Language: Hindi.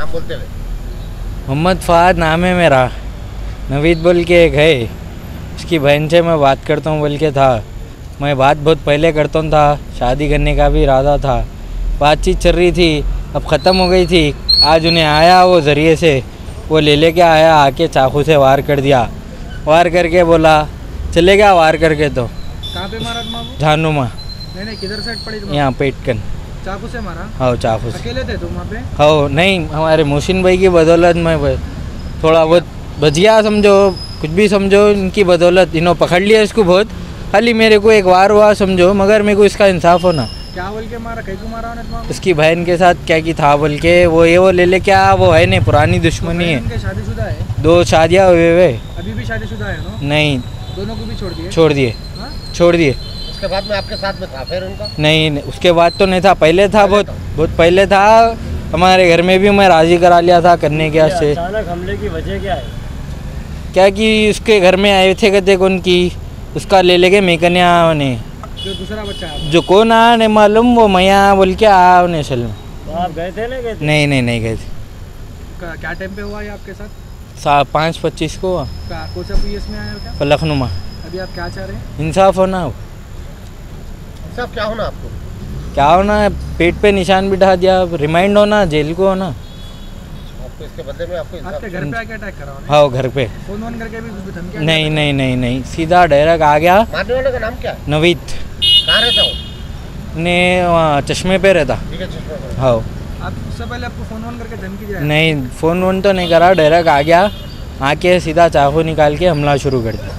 नाम बोलते हुए? मोहम्मद फ़ाद नाम है मेरा। नवीद बोल के है। उसकी बहन से मैं बात करता हूँ बोल के था। मैं बात बहुत पहले करता था। शादी करने का भी इरादा था। बातचीत चल रही थी अब ख़त्म हो गई थी। आज उन्हें आया वो ज़रिए से। वो ले लेके आया आके चाकू से वार कर दिया। वार करके बोला चले गया वार करके तो। कहाँ पे मारा झानू माँ नहीं नहीं किधर साइड पड़ी यहाँ पेटकन चाकू से मारा? हाँ चाकू से। अकेले थे तुम वहाँ पे? हो नहीं हमारे मोहसिन भाई की बदौलत में थोड़ा बहुत बच गया समझो कुछ भी समझो इनकी बदौलत। इन्हों पकड़ लिया इसको बहुत। खाली मेरे को एक वार हुआ समझो मगर मेरे को इसका इंसाफ होना। क्या बोल के मारा? कहीं को? मारा उसकी बहन के साथ क्या की था बोल के वो ये वो ले ले क्या वो है नहीं पुरानी दुश्मनी है। शादीशुदा है? दो शादियाँ हुए हुए। अभी भी शादीशुदा है नो? नहीं दोनों को भी छोड़ दिए? छोड़ दिए। हाँ? छोड़ दिए। उसके बाद में आपके साथ में था फिर उनका? नहीं नहीं, उसके बाद तो नहीं था पहले था बहुत बहुत पहले था हमारे घर में भी मैं राज़ी करा लिया था करने के से अचानक हमले की वजह क्या है? क्या कि उसके घर में आए थे कहते कौन की उसका ले लेके मेकन्या ने। जो दूसरा बच्चा है। जो कौन आ नहीं मालूम वो मैया बोल के आ उन्हें असल में तो आप गए थे ना गए थे? नहीं नहीं नहीं गए थे। क्या टाइम पे हुआ ये आपके साथ? सा पाँच पच्चीस को हुआ, का- कौन सा पी में आया क्या लखनऊ में। अभी आप क्या चाह रहे हैं? इंसाफ होना। हो सब क्या होना आपको? क्या होना है? पेट पे निशान बिठा दिया रिमाइंड होना जेल को होना। आपको इसके बदले में आपको आपके घर पे आके अटैक करा हाँ घर पे। फ़ोन वोन करके भी कुछ धमकी नहीं नहीं नहीं नहीं। सीधा डायरेक्ट आ गया। मारने वाले का नाम क्या नवीद। कहाँ रहता हो ने वहाँ चश्मे पे रहता। ठीक है चश्मे। हाँ। आप उससे पहले आपको फ़ोन वोन करके धमकी दिया। नहीं फ़ोन वोन तो नहीं करा डायरेक्ट आ गया। आके सीधा चाकू निकाल के हमला शुरू कर दिया।